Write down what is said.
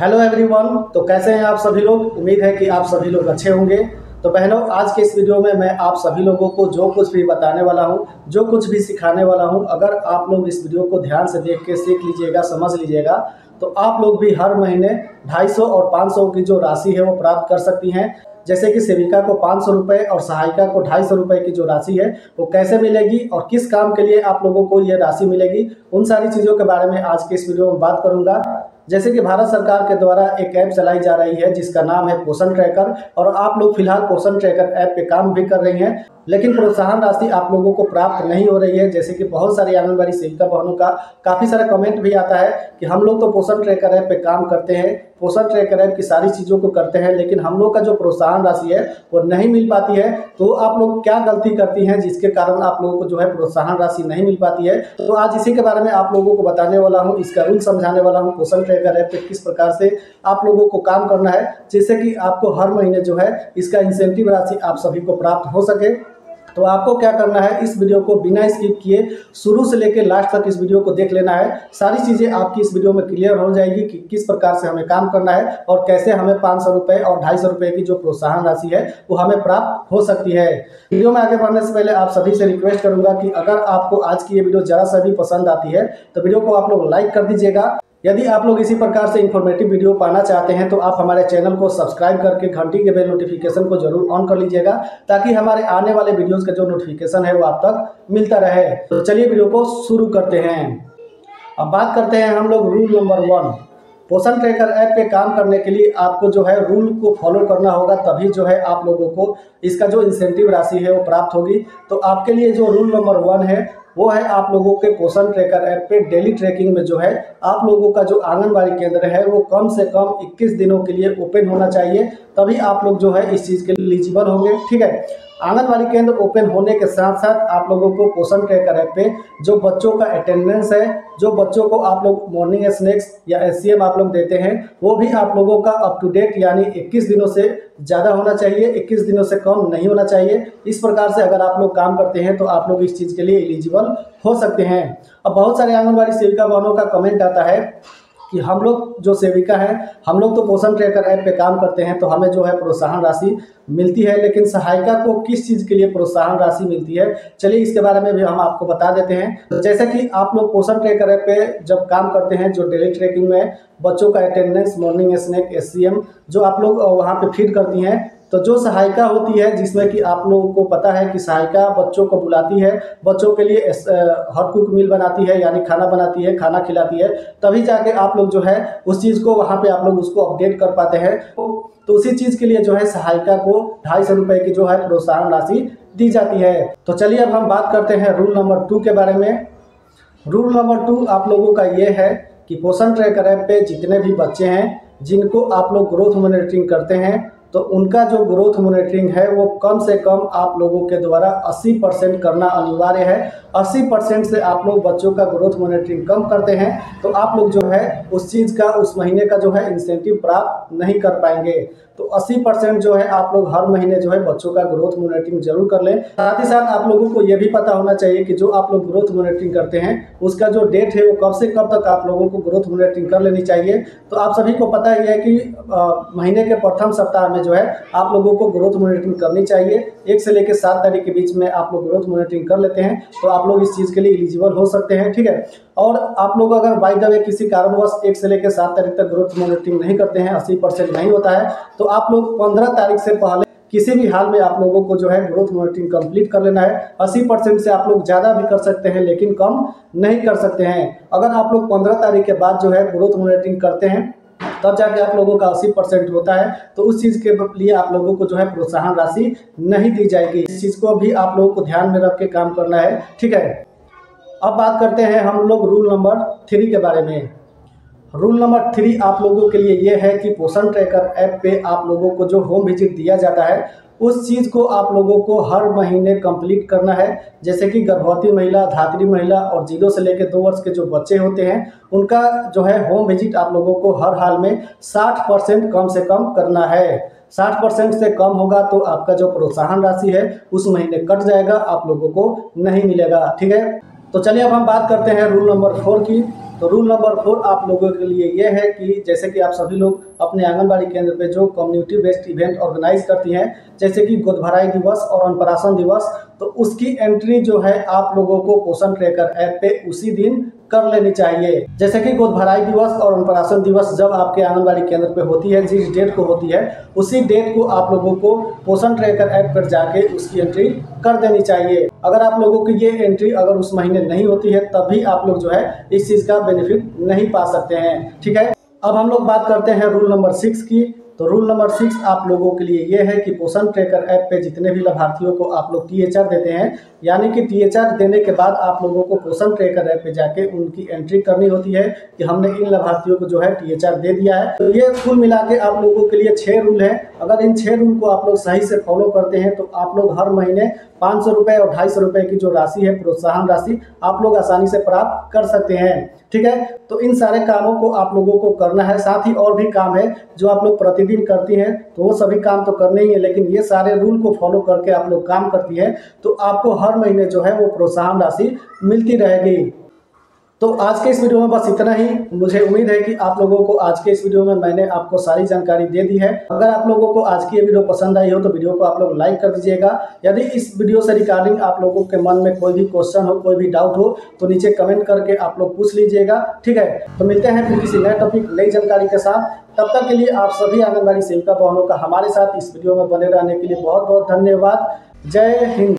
Hello everyone तो कैसे हैं आप सभी लोग? उम्मीद है कि आप सभी लोग अच्छे होंगे। तो बहनों, आज के इस वीडियो में मैं आप सभी लोगों को जो कुछ भी बताने वाला हूँ, जो कुछ भी सिखाने वाला हूँ, अगर आप लोग इस वीडियो को ध्यान से देख के सीख लीजिएगा, समझ लीजिएगा तो आप लोग भी हर महीने 250 और 500 की जो राशि है वो प्राप्त कर सकती हैं। जैसे कि सेविका को पाँच सौ रुपये और सहायिका को ढाई सौ रुपये की जो राशि है, वो कैसे मिलेगी और किस काम के लिए आप लोगों को ये राशि मिलेगी, उन सारी चीज़ों के बारे में आज के इस वीडियो में बात करूँगा। जैसे कि भारत सरकार के द्वारा एक ऐप चलाई जा रही है, जिसका नाम है पोषण ट्रैकर, और आप लोग फ़िलहाल पोषण ट्रैकर ऐप पे काम भी कर रही हैं। लेकिन प्रोत्साहन राशि आप लोगों को प्राप्त नहीं हो रही है, जैसे कि बहुत सारी आंगनबाड़ी सेविका बहनों का काफ़ी सारा कमेंट भी आता है कि हम लोग तो पोषण ट्रैकर ऐप पे काम करते हैं, पोषण ट्रैकर ऐप की सारी चीज़ों को करते हैं, लेकिन हम लोग का जो प्रोत्साहन राशि है, वो नहीं मिल पाती है। तो आप लोग क्या गलती करती हैं जिसके कारण आप लोगों को जो है प्रोत्साहन राशि नहीं मिल पाती है? तो आज इसी के बारे में आप लोगों को बताने वाला हूँ, इसका रूल समझाने वाला हूँ, पोषण ट्रैकर ऐप पे किस प्रकार से आप लोगों को काम करना है, जिससे कि आपको हर महीने जो है इसका इंसेंटिव राशि आप सभी को प्राप्त हो सके। तो आपको क्या करना है, इस वीडियो को बिना स्किप किए शुरू से लेकर लास्ट तक इस वीडियो को देख लेना है। सारी चीज़ें आपकी इस वीडियो में क्लियर हो जाएगी कि किस प्रकार से हमें काम करना है और कैसे हमें पाँच सौ रुपये और ढाई सौ रुपये की जो प्रोत्साहन राशि है, वो हमें प्राप्त हो सकती है। वीडियो में आगे बढ़ने से पहले आप सभी से रिक्वेस्ट करूँगा कि अगर आपको आज की ये वीडियो ज़रा सा भी पसंद आती है तो वीडियो को आप लोग लाइक कर दीजिएगा। यदि आप लोग इसी प्रकार से इन्फॉर्मेटिव वीडियो पाना चाहते हैं तो आप हमारे चैनल को सब्सक्राइब करके घंटी के बेल नोटिफिकेशन को ज़रूर ऑन कर लीजिएगा, ताकि हमारे आने वाले वीडियोस का जो नोटिफिकेशन है वो आप तक मिलता रहे। तो चलिए वीडियो को शुरू करते हैं। अब बात करते हैं हम लोग rule number one Poshan tracker app पे काम करने के लिए आपको जो है रूल को फॉलो करना होगा, तभी जो है आप लोगों को इसका जो इंसेंटिव राशि है वो प्राप्त होगी। तो आपके लिए जो रूल नंबर वन है, वो है आप लोगों के पोषण ट्रैकर ऐप पे डेली ट्रैकिंग में जो है आप लोगों का जो आंगनबाड़ी केंद्र है, वो कम से कम 21 दिनों के लिए ओपन होना चाहिए, तभी आप लोग जो है इस चीज़ के लिए एलिजिबल होंगे। ठीक है? आंगनबाड़ी केंद्र ओपन होने के साथ साथ आप लोगों को पोषण ट्रैकर ऐप पे, जो बच्चों का अटेंडेंस है, जो बच्चों को आप लोग मॉर्निंग स्नैक्स या एससीएम आप लोग देते हैं, वो भी आप लोगों का अप टू डेट यानी 21 दिनों से ज़्यादा होना चाहिए 21 दिनों से कम नहीं होना चाहिए। इस प्रकार से अगर आप लोग काम करते हैं तो आप लोग इस चीज़ के लिए एलिजिबल हो सकते हैं। अब बहुत सारे आंगनबाड़ी सेविका बहनों का कमेंट आता है कि हम लोग जो सेविका हैं, हम लोग तो पोषण ट्रेकर ऐप पे काम करते हैं तो हमें जो है प्रोत्साहन राशि मिलती है, लेकिन सहायिका को किस चीज़ के लिए प्रोत्साहन राशि मिलती है, चलिए इसके बारे में भी हम आपको बता देते हैं। जैसे कि आप लोग पोषण ट्रेकर ऐप पे जब काम करते हैं, जो डेली ट्रेकिंग में बच्चों का अटेंडेंस, मॉर्निंग स्नैक एस जो आप लोग वहाँ पर फ़ीड करती हैं तो जो सहायिका होती है, जिसमें कि आप लोगों को पता है कि सहायिका बच्चों को बुलाती है, बच्चों के लिए हॉट कुक मील बनाती है, यानी खाना बनाती है, खाना खिलाती है, तभी जाके आप लोग जो है, उस चीज़ को, वहाँ पे आप लोग उसको अपडेट कर पाते हैं। तो उसी चीज़ के लिए जो है, सहायिका को ढाई सौ रुपये की जो है, प्रोत्साहन राशि दी जाती है। तो चलिए अब हम बात करते हैं रूल नंबर टू के बारे में। रूल नंबर टू आप लोगों का ये है कि पोषण ट्रैकर ऐप पे जितने भी बच्चे हैं, जिनको आप लोग ग्रोथ मॉनिटरिंग करते हैं तो उनका जो ग्रोथ मोनिटरिंग है वो कम से कम आप लोगों के द्वारा 80 परसेंट करना अनिवार्य है। 80 परसेंट से आप लोग बच्चों का ग्रोथ मोनिटरिंग कम करते हैं तो आप लोग जो है उस चीज़ का उस महीने का जो है इंसेंटिव प्राप्त नहीं कर पाएँगे। तो 80 परसेंट जो है आप लोग हर महीने जो है बच्चों का ग्रोथ मोनिटरिंग ज़रूर कर लें। साथ ही साथ आप लोगों को ये भी पता होना चाहिए कि जो आप लोग ग्रोथ मोनिटरिंग करते हैं उसका जो डेट है वो कब से कब तक आप लोगों को ग्रोथ मोनिटरिंग कर लेनी चाहिए। तो आप सभी को पता ही है कि आ, महीने के प्रथम सप्ताह में जो है, आप लोगों को ग्रोथ मोनिटरिंग करनी चाहिए। एक से लेकर सात तारीख के बीच में आप लोग ग्रोथ मोनिटरिंग कर लेते हैं तो आप लोग इस चीज़ के लिए एलिजिबल हो सकते हैं, ठीक है? और आप लोग अगर बाई द वे किसी कारणवश एक से लेकर सात तारीख तक ग्रोथ मॉनिटरिंग नहीं करते हैं, अस्सी परसेंट नहीं होता है तो आप लोग पंद्रह तारीख से पहले किसी भी हाल में आप लोगों को जो है ग्रोथ मॉनिटरिंग कंप्लीट कर लेना है। अस्सी परसेंट से आप लोग ज़्यादा भी कर सकते हैं, लेकिन कम नहीं कर सकते हैं। अगर आप लोग पंद्रह तारीख के बाद जो है ग्रोथ मॉनिटरिंग करते हैं तब जाके आप लोगों का अस्सी परसेंट होता है तो उस चीज़ के लिए आप लोगों को जो है प्रोत्साहन राशि नहीं दी जाएगी। इस चीज़ को भी आप लोगों को ध्यान में रख के काम करना है, ठीक है? अब बात करते हैं हम लोग रूल नंबर थ्री के बारे में। रूल नंबर थ्री आप लोगों के लिए ये है कि पोषण ट्रैकर ऐप पे आप लोगों को जो होम विज़िट दिया जाता है, उस चीज़ को आप लोगों को हर महीने कंप्लीट करना है। जैसे कि गर्भवती महिला, धात्री महिला और ज़ीरो से लेकर दो वर्ष के जो बच्चे होते हैं, उनका जो है होम विज़िट आप लोगों को हर हाल में 60 परसेंट कम से कम करना है। 60 परसेंट से कम होगा तो आपका जो प्रोत्साहन राशि है, उस महीने कट जाएगा, आप लोगों को नहीं मिलेगा। ठीक है? तो चलिए अब हम बात करते हैं रूल नंबर फोर की। तो रूल नंबर फोर आप लोगों के लिए ये है कि जैसे कि आप सभी लोग अपने आंगनबाड़ी केंद्र पे जो कम्युनिटी बेस्ड इवेंट ऑर्गेनाइज करती हैं, जैसे कि गोदभराई दिवस और अनपराशन दिवस तो उसकी एंट्री जो है आप लोगों को पोषण ट्रेकर ऐप पे उसी दिन कर लेनी चाहिए। जैसे कि गोद भराई दिवस और अनपराशन दिवस जब आपके आंगनबाड़ी केंद्र पे होती है, जिस डेट को होती है, उसी डेट को आप लोगों को पोषण ट्रेकर ऐप पर जाके उसकी एंट्री कर देनी चाहिए। अगर आप लोगों की ये एंट्री अगर उस महीने नहीं होती है, तभी आप लोग जो है इस चीज़ का बेनिफिट नहीं पा सकते हैं। ठीक है? अब हम लोग बात करते हैं रूल नंबर सिक्स की। तो रूल नंबर सिक्स आप लोगों के लिए ये है कि पोषण ट्रैकर ऐप पे जितने भी लाभार्थियों को आप लोग टीएचआर देते हैं, यानी कि टीएचआर देने के बाद आप लोगों को पोषण ट्रैकर ऐप पे जाके उनकी एंट्री करनी होती है कि हमने इन लाभार्थियों को जो है टीएचआर दे दिया है। तो ये कुल मिला के आप लोगों के लिए छः रूल है। अगर इन छः रूल को आप लोग सही से फॉलो करते हैं तो आप लोग हर महीने पाँच सौ रुपये और ढाई सौ रुपये की जो राशि है, प्रोत्साहन राशि, आप लोग आसानी से प्राप्त कर सकते हैं। ठीक है? तो इन सारे कामों को आप लोगों को करना है। साथ ही और भी काम है जो आप लोग प्रतिदिन करती हैं तो वो सभी काम तो करने ही है, लेकिन ये सारे रूल को फॉलो करके आप लोग काम करती हैं तो आपको हर महीने जो है वो प्रोत्साहन राशि मिलती रहेगी। तो आज के इस वीडियो में बस इतना ही। मुझे उम्मीद है कि आप लोगों को आज के इस वीडियो में मैंने आपको सारी जानकारी दे दी है। अगर आप लोगों को आज की ये वीडियो पसंद आई हो तो वीडियो को आप लोग लाइक कर दीजिएगा। यदि इस वीडियो से रिगार्डिंग आप लोगों के मन में कोई भी क्वेश्चन हो, कोई भी डाउट हो तो नीचे कमेंट करके आप लोग पूछ लीजिएगा, ठीक है? तो मिलते हैं फिर किसी नए टॉपिक नई जानकारी के साथ। तब तक के लिए आप सभी आंगनबाड़ी सेविका बहनों का हमारे साथ इस वीडियो में बने रहने के लिए बहुत बहुत धन्यवाद। जय हिंद।